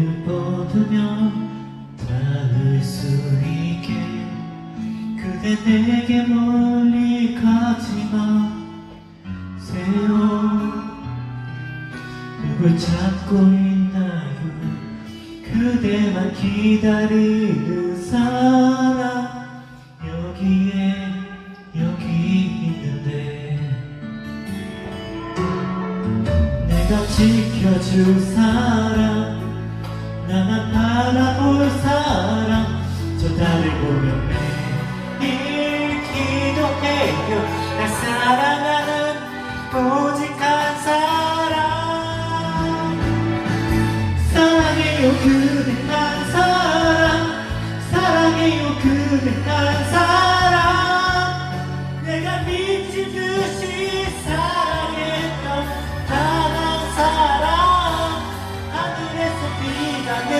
않으면 닿을 수 있게. 그대 내게 멀리 가지마. 세월 누굴 찾고 있나요? 그대만 기다리는 사람. 여기에 여기 있는데. 내가 지켜줄 사람 바라볼 사람 저 달을 보면 매일 기도해요. 나 사랑하는 오직 한 사람. 사랑해요 그대 난 사랑 사랑해요 그대 난 사랑 내가 미친 듯이 사랑했던 단한 사랑 하늘에서 비가 내